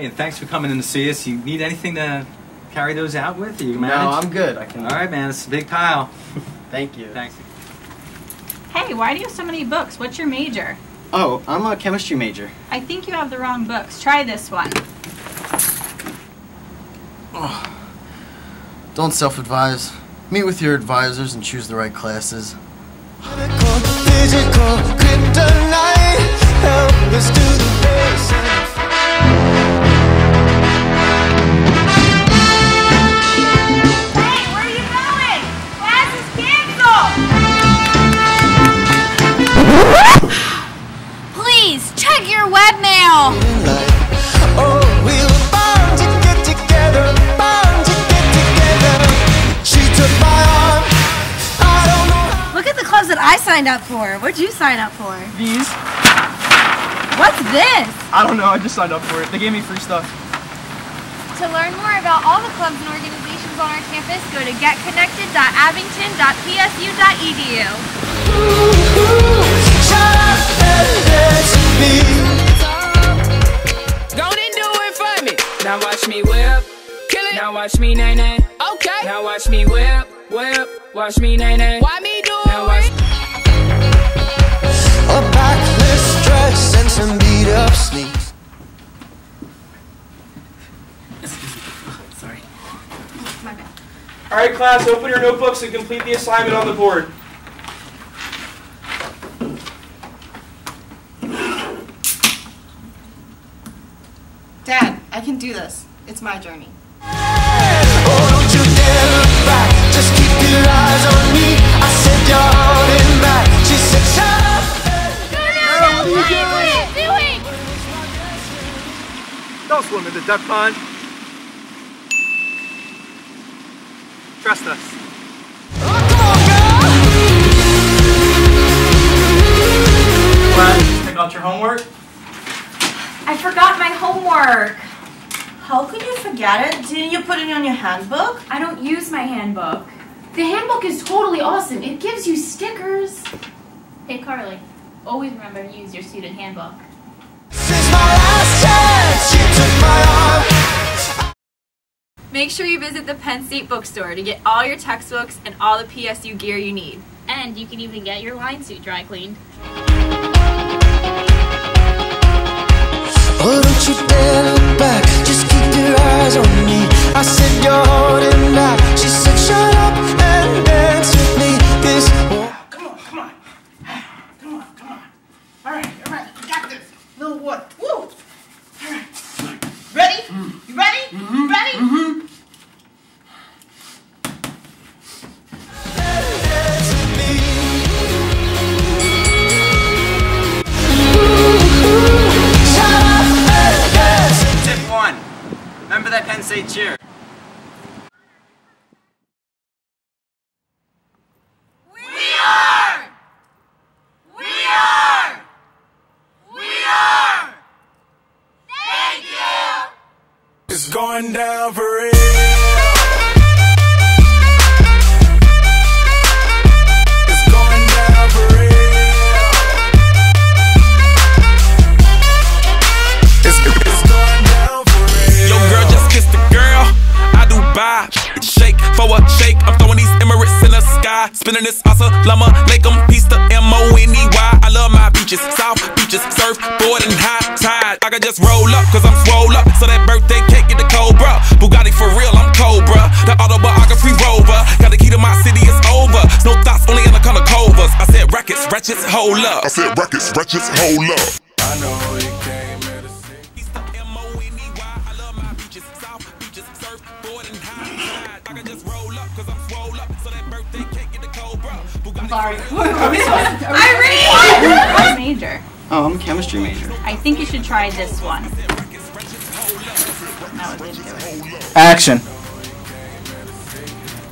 Hey, and thanks for coming in to see us. You need anything to carry those out with? You manage? No. I'm good. I can. All right, man. It's a big pile. Thank you. Thanks. Hey, why do you have so many books? What's your major? Oh, I'm a chemistry major. I think you have the wrong books. Try this one. Don't self-advise. Meet with your advisors and choose the right classes. Physical kryptonite, know. Look at the clubs that I signed up for. What'd you sign up for? These? What's this? I don't know, I just signed up for it. They gave me free stuff. To learn more about all the clubs and organizations on our campus, go to getconnected.abington.psu.edu. Shut up and dance with me. Go and do it for me. Now watch me whip. Kill it. Now watch me nay nay. Okay. Now watch me whip, whip. Watch me nay nay. Why me do now watch A backless dress and some beat up sneaks. Sorry. All right, class, open your notebooks and complete the assignment on the board. Dad, I can do this. It's my journey. The duck pond. Trust us. Class, pick out your homework. I forgot my homework. How could you forget it? Didn't you put it on your handbook? I don't use my handbook. The handbook is totally awesome. It gives you stickers. Hey, Carly. Always remember to use your student handbook. Make sure you visit the Penn State bookstore to get all your textbooks and all the PSU gear you need. And you can even get your line suit dry cleaned. Oh, don't you dare look back. Just keep your eyes on me. I said you're holding I do buy. Shake for a shake. I'm throwing these Emirates in the sky. Spinning this asa lama. Lake 'em, piece the M O N E Y. I love my beaches. South beaches. Surfboard and high tide. I could just roll up, cause I'm swole up. Hold up. I said records, wretches, hold up. I know it came at a sick. Piece the M O N E Y. I love my beaches. South beaches. Surfboard and high. I could just roll up, cause I'm swole up. So that birthday cake get the Cobra. Bugatti Sorry. What major? Oh, I'm a chemistry major. I think you should try this one. That was into it. Action.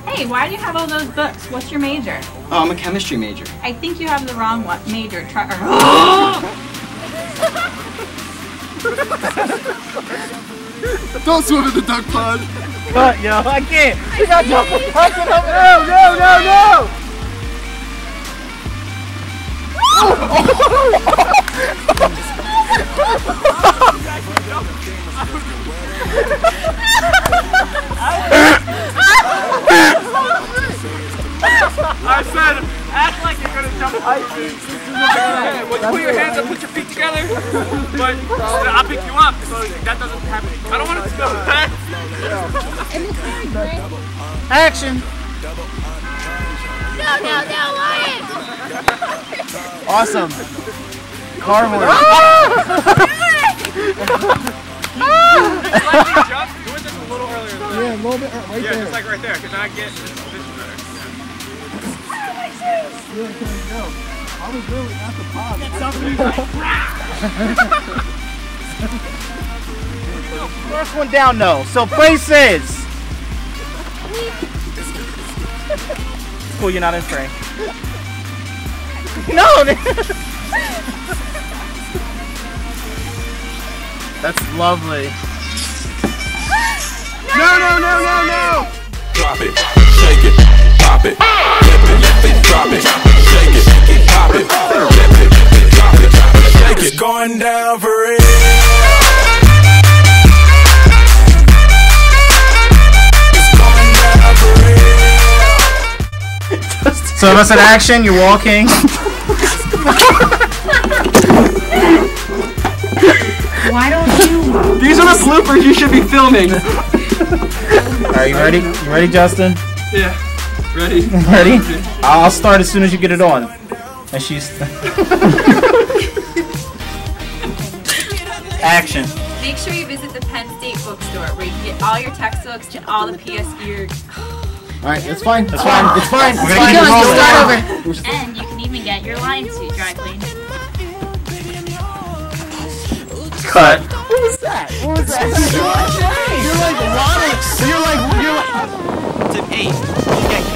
Hey, why do you have all those books? What's your major? Oh, I'm a chemistry major. I think you have the wrong one. Major. Try. Don't swim in the duck pond. But, yo, I can't. We got no. I can help. No, no, no, no. Oh, I said, act like you're gonna jump over me. Okay, well, you put your hands up, put your feet together, but uh, I'll pick you up, so that doesn't happen. I don't want it to go back. Action. No, no, no, Lion! Awesome. Car horn. Ah! Slightly jump, do it just a little earlier. Yeah, a little bit right yeah, there. just like right there, because I get Yeah, can I was really at the. First one down, though. So places. It's cool, you're not in frame. No. That's lovely. No, no, no, no, no! Drop it, shake it, pop it, flip it, drop it, shake it. Going down for real. It's going down for real. So that's an action. You're walking. Why don't you? These are the bloopers you should be filming. Are you ready? You ready, Justin? Yeah. Ready? Ready? I'll start as soon as you get it on. And she's. Action. Make sure you visit the Penn State bookstore where you can get all your textbooks and all the PSU. Alright, it's fine. It's fine. It's fine. We're It's gonna fine. keep Roll rolling. it. And you can even get your line suit dry cleaned. Cut. What was that? What was that? You're like, you're like, you're like, you're like. It's an eight.